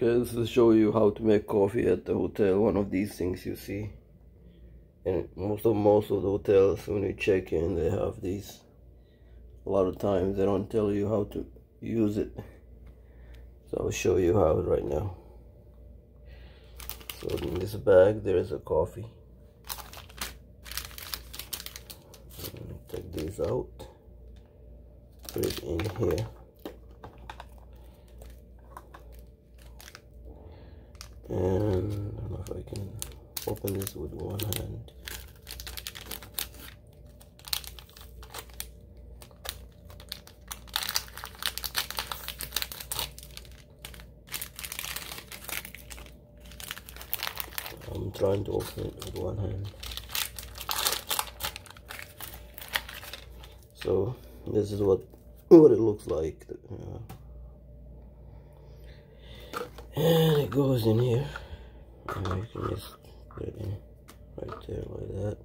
Okay, this will show you how to make coffee at the hotel. One of these things you see. And most of most of the hotels when you check in they have these. A lot of times they don't tell you how to use it. So I'll show you how right now. So in this bag there is a coffee. Take these out. Put it in here. And I don't know if I can open this with one hand. I'm trying to open it with one hand. So this is what what it looks like and it goes in here. And you can just put it in right there like that.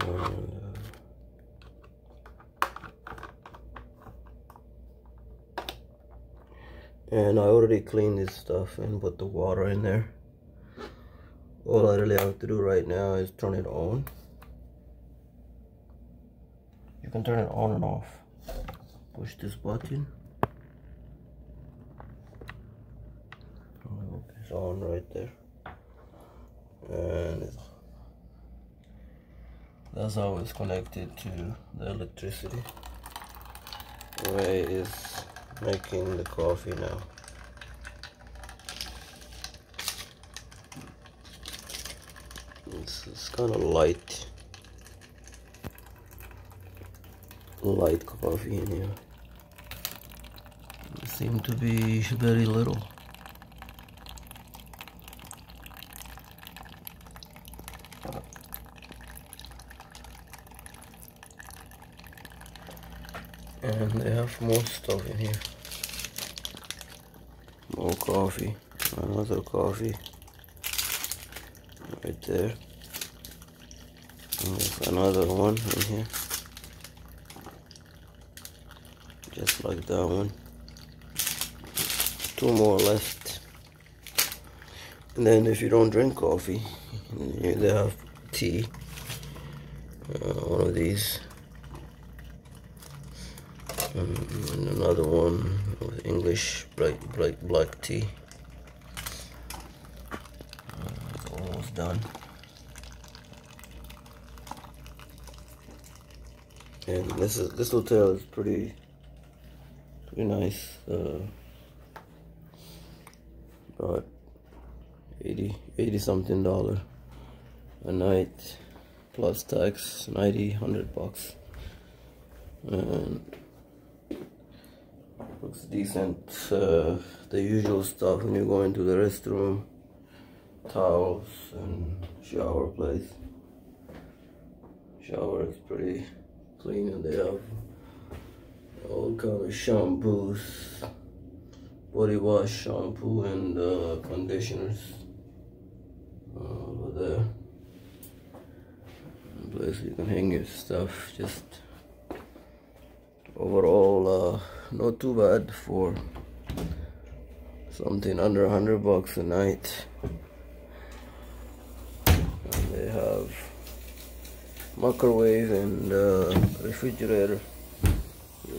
And, uh, and I already cleaned this stuff and put the water in there. All I really have to do right now is turn it on. You can turn it on and off push this button it's on right there and that's how it's connected to the electricity. Way is making the coffee now? It's, it's kind of light light coffee in here seem to be very little. And they have more stuff in here. More coffee, another coffee right there. And there's another one in here. Just like that one. Two more left. And then if you don't drink coffee they have tea. Uh, one of these. And another one with English black black black tea. Uh, almost done. And this is this hotel is pretty pretty nice uh, about 80 80 something dollar a night plus tax 90 100 bucks. And looks decent uh, the usual stuff when you go into the restroom towels and shower place. Shower is pretty clean and they have all kind of shampoos body wash, shampoo, and uh, conditioners uh, over there. place you can hang your stuff. Just overall, uh, not too bad for something under 100 bucks a night. And they have microwave and uh, refrigerator.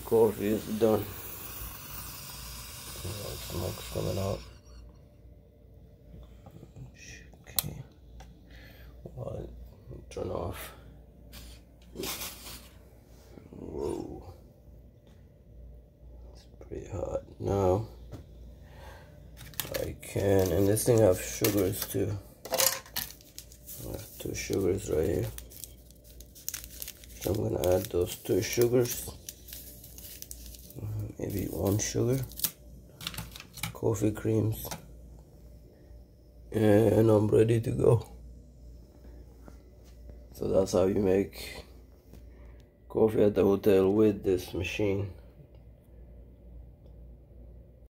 Coffee is done smoke's coming out. Okay. Turn off. Whoa. It's pretty hot. Now, I can, and this thing have sugars too. I have two sugars right here. So I'm gonna add those two sugars. Maybe one sugar coffee creams and I'm ready to go. So that's how you make coffee at the hotel with this machine